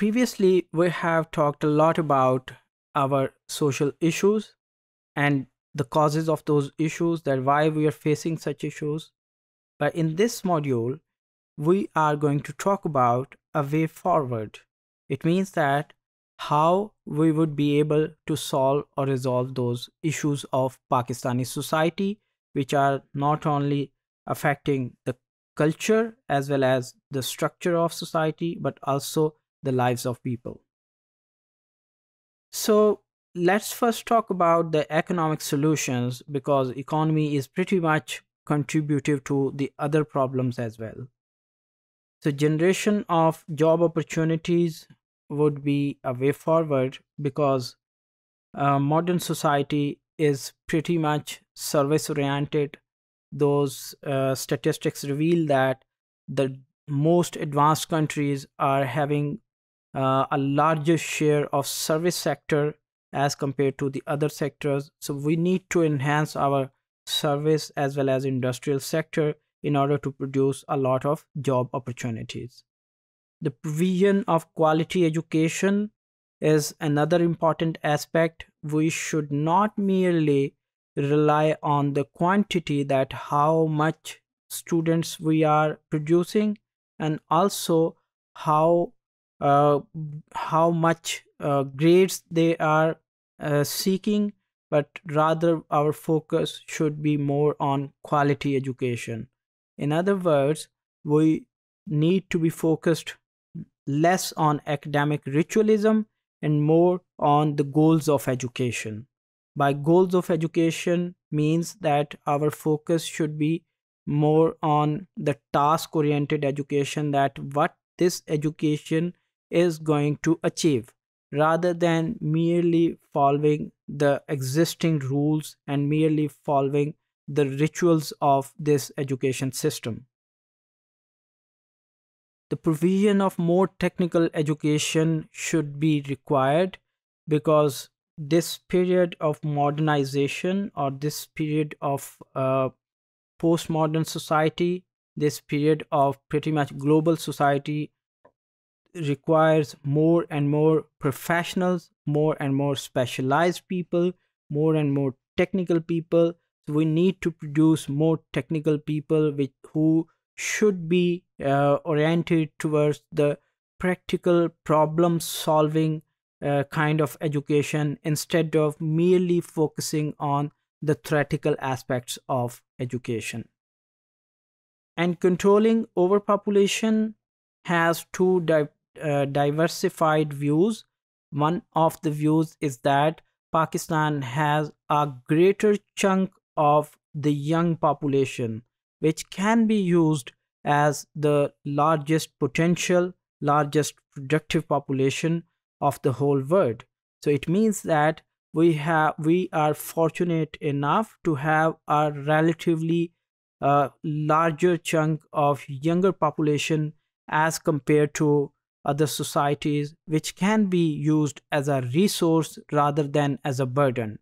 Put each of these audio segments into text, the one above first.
previously we have talked a lot about our social issues and the causes of those issues that why we are facing such issues. But in this module we are going to talk about a way forward. It means that how we would be able to solve or resolve those issues of pakistani society which are not only affecting the culture as well as the structure of society but also the lives of people. So let's first talk about the economic solutions because economy is pretty much contributive to the other problems as well. So generation of job opportunities would be a way forward because uh, modern society is pretty much service oriented. Those uh, statistics reveal that the most advanced countries are having uh, a larger share of service sector as compared to the other sectors. So we need to enhance our service as well as industrial sector in order to produce a lot of job opportunities. The provision of quality education is another important aspect. We should not merely rely on the quantity that how much students we are producing and also how how much uh, grades they are uh, seeking but rather our focus should be more on quality education. In other words we need to be focused less on academic ritualism and more on the goals of education. By goals of education means that our focus should be more on the task oriented education that what this education is going to achieve rather than merely following the existing rules and merely following the rituals of this education system. The provision of more technical education should be required because this period of modernization or this period of uh, postmodern society, this period of pretty much global society requires more and more professionals, more and more specialized people, more and more technical people. So we need to produce more technical people which who should be uh, oriented towards the practical problem solving uh, kind of education instead of merely focusing on the theoretical aspects of education. And controlling overpopulation has two di uh, diversified views. One of the views is that Pakistan has a greater chunk of the young population, which can be used as the largest potential, largest productive population of the whole world so it means that we have we are fortunate enough to have a relatively uh, larger chunk of younger population as compared to other societies which can be used as a resource rather than as a burden.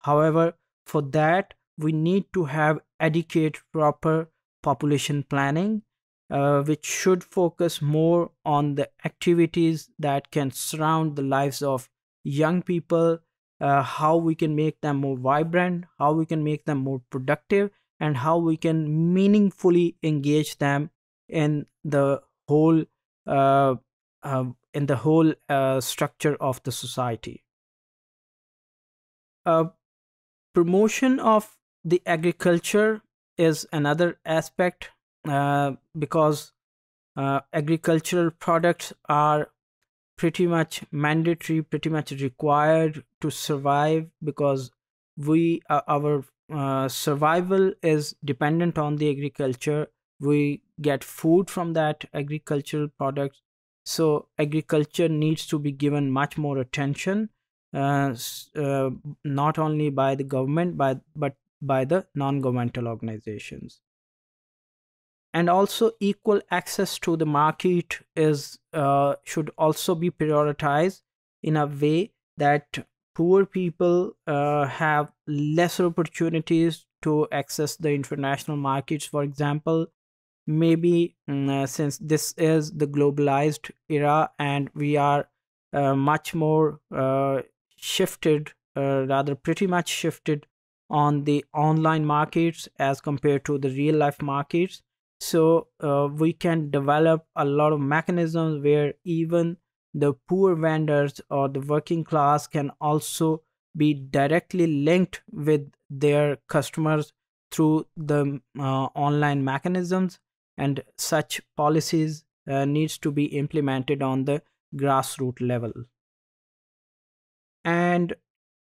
However for that we need to have adequate proper population planning uh, which should focus more on the activities that can surround the lives of young people, uh, how we can make them more vibrant, how we can make them more productive, and how we can meaningfully engage them in the whole uh, uh in the whole uh, structure of the society. Uh, promotion of the agriculture is another aspect uh, because uh, agricultural products are pretty much mandatory pretty much required to survive because we uh, our survival is dependent on the agriculture we get food from that agricultural products so agriculture needs to be given much more attention uh, uh, not only by the government by, but by the non-governmental organizations. And also equal access to the market is uh, should also be prioritized in a way that poor people uh, have lesser opportunities to access the international markets. For example maybe mm, uh, since this is the globalized era and we are uh, much more uh, shifted rather pretty much shifted on the online markets as compared to the real life markets. So uh, we can develop a lot of mechanisms where even the poor vendors or the working class can also be directly linked with their customers through the uh, online mechanisms and such policies uh, needs to be implemented on the grassroots level. And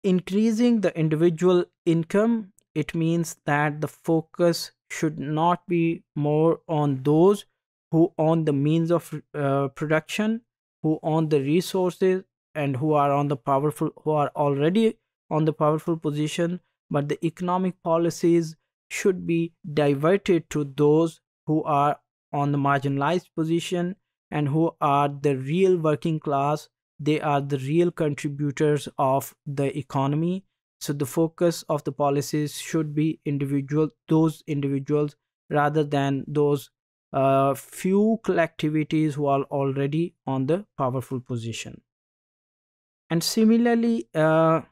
increasing the individual income it means that the focus should not be more on those who own the means of uh, production who own the resources and who are on the powerful who are already on the powerful position but the economic policies should be diverted to those who are on the marginalized position and who are the real working class they are the real contributors of the economy. So the focus of the policies should be individual those individuals rather than those uh, few collectivities who are already on the powerful position. And similarly uh,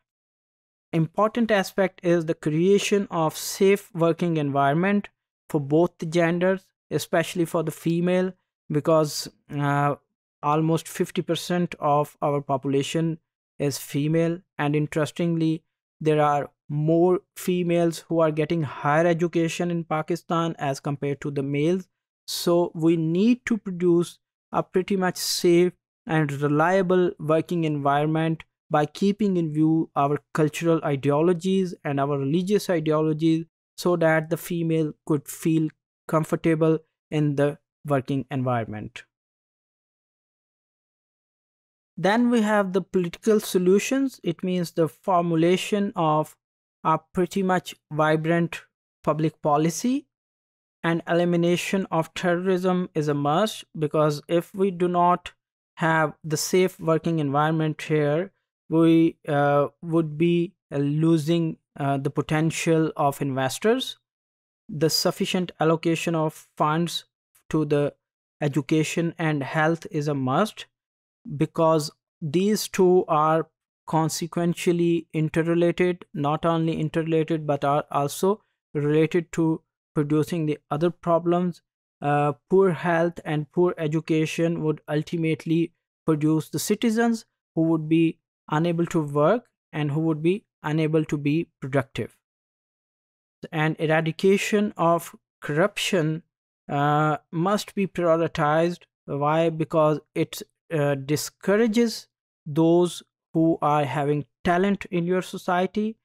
important aspect is the creation of safe working environment for both the genders especially for the female because uh, almost 50% of our population is female. And interestingly there are more females who are getting higher education in pakistan as compared to the males. So we need to produce a pretty much safe and reliable working environment by keeping in view our cultural ideologies and our religious ideologies so that the female could feel comfortable in the working environment. Then we have the political solutions. It means the formulation of a pretty much vibrant public policy and elimination of terrorism is a must because if we do not have the safe working environment here, we uh, would be uh, losing uh, the potential of investors, the sufficient allocation of funds to the education and health is a must because these two are consequentially interrelated not only interrelated but are also related to producing the other problems. Uh, poor health and poor education would ultimately produce the citizens who would be unable to work and who would be unable to be productive. And eradication of corruption uh, must be prioritized. Why? Because it uh, discourages those who are having talent in your society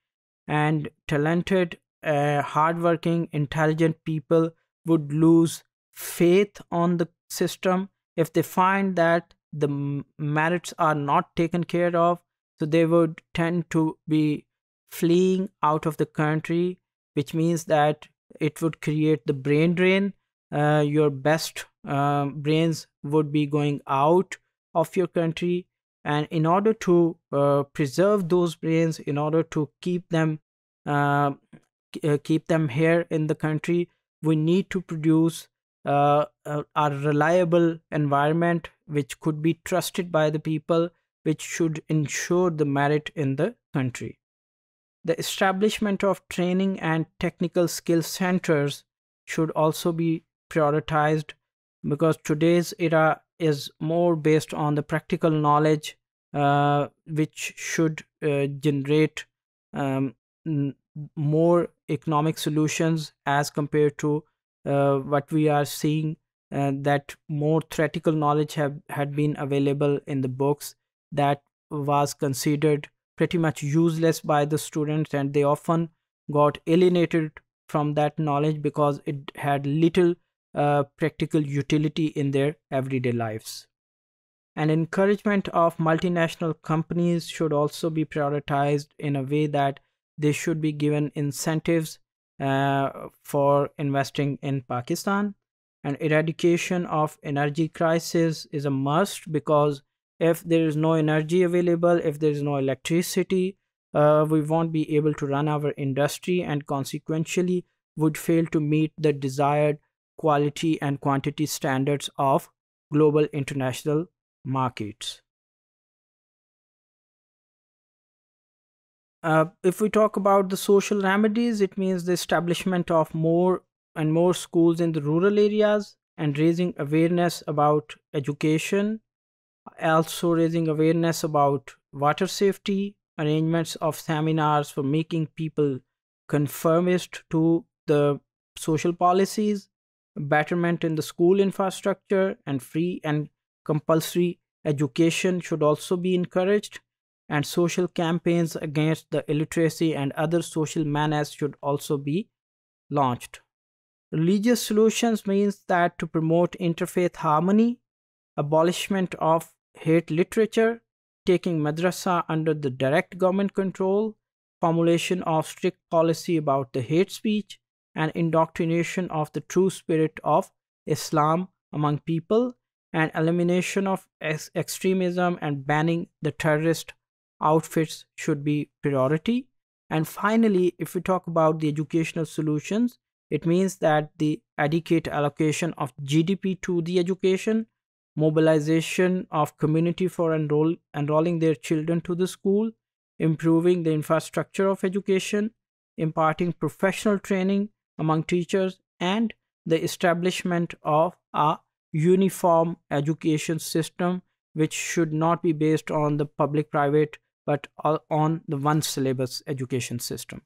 and talented uh, hardworking intelligent people would lose faith on the system if they find that the merits are not taken care of so they would tend to be fleeing out of the country which means that it would create the brain drain. Uh, your best uh, brains would be going out of your country. And in order to uh, preserve those brains in order to keep them uh, uh, keep them here in the country we need to produce uh, a, a reliable environment which could be trusted by the people which should ensure the merit in the country. The establishment of training and technical skill centers should also be prioritized because today's era is more based on the practical knowledge uh, which should uh, generate um, more economic solutions as compared to uh, what we are seeing uh, that more theoretical knowledge have had been available in the books that was considered pretty much useless by the students and they often got alienated from that knowledge because it had little uh, practical utility in their everyday lives. And encouragement of multinational companies should also be prioritized in a way that they should be given incentives uh, for investing in Pakistan. And eradication of energy crisis is a must because if there is no energy available, if there is no electricity, uh, we won't be able to run our industry and consequentially would fail to meet the desired quality and quantity standards of global international markets. Uh, if we talk about the social remedies, it means the establishment of more and more schools in the rural areas and raising awareness about education, also raising awareness about water safety, arrangements of seminars for making people conformist to the social policies, betterment in the school infrastructure, and free and compulsory education should also be encouraged. And social campaigns against the illiteracy and other social menace should also be launched. Religious solutions means that to promote interfaith harmony, abolishment of hate literature, taking madrasa under the direct government control, formulation of strict policy about the hate speech, and indoctrination of the true spirit of Islam among people, and elimination of ex extremism and banning the terrorist outfits should be priority. And finally, if we talk about the educational solutions, it means that the adequate allocation of GDP to the education, mobilization of community for enroll, enrolling their children to the school, improving the infrastructure of education, imparting professional training among teachers, and the establishment of a uniform education system which should not be based on the public private but on the one syllabus education system